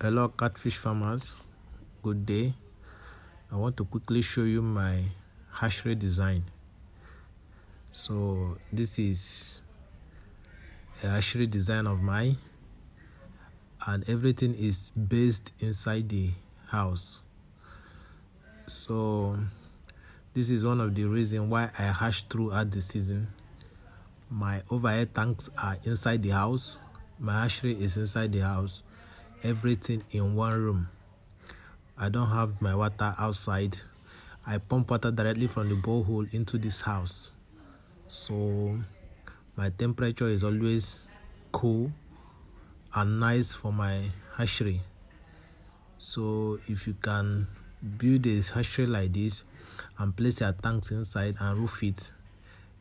hello catfish farmers good day. I want to quickly show you my hatchery design. So this is a hatchery design of mine and everything is based inside the house. So this is one of the reasons why i hatch throughout the season. My overhead tanks are inside the house. My hatchery is inside the house everything in one room. I don't have my water outside. I pump water directly from the borehole into this house. So my temperature is always cool and nice for my hatchery. So if you can build a hatchery like this and place your tanks inside and roof it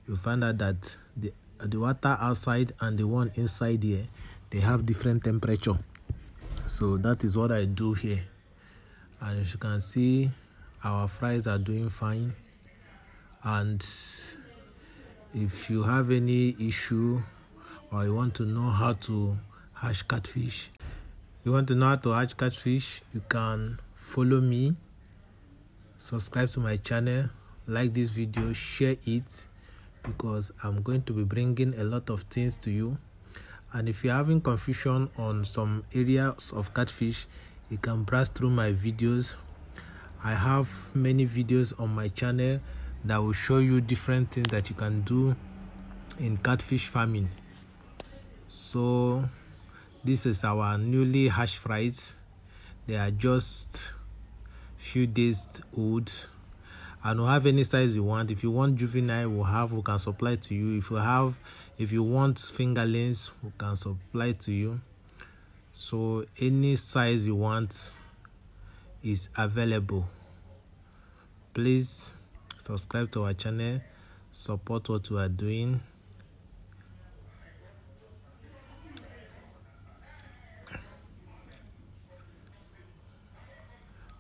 you find out that the the water outside and the one inside here they have different temperature so that is what i do here. And as you can see our fries are doing fine. And if you have any issue or you want to know how to hatch catfish you want to know how to hatch catfish you can follow me. Subscribe to my channel like this video share it because i'm going to be bringing a lot of things to you and if you're having confusion on some areas of catfish you can browse through my videos. I have many videos on my channel that will show you different things that you can do in catfish farming. So this is our newly hatched fries. They are just few days old and we'll have any size you want. If you want juvenile we'll have we can supply to you. If you have if you want fingerlings we can supply to you. So any size you want is available. Please subscribe to our channel support what we are doing.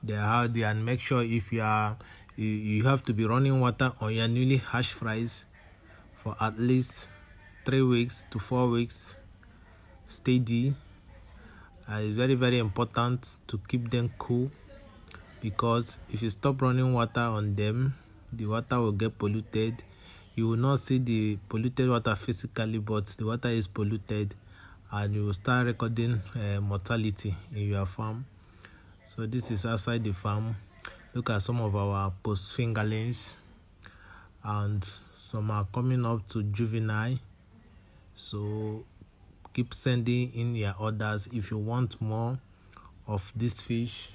Out there and make sure if you are you, you have to be running water on your newly hatched fries for at least three weeks to four weeks steady. Uh, it's very very important to keep them cool because if you stop running water on them the water will get polluted. You will not see the polluted water physically but the water is polluted and you will start recording uh, mortality in your farm. So this is outside the farm look at some of our post fingerlings. And some are coming up to juvenile. So keep sending in your orders if you want more of this fish.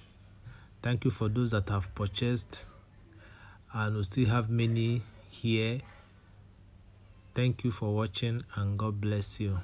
Thank you for those that have purchased. And we still have many here. Thank you for watching and god bless you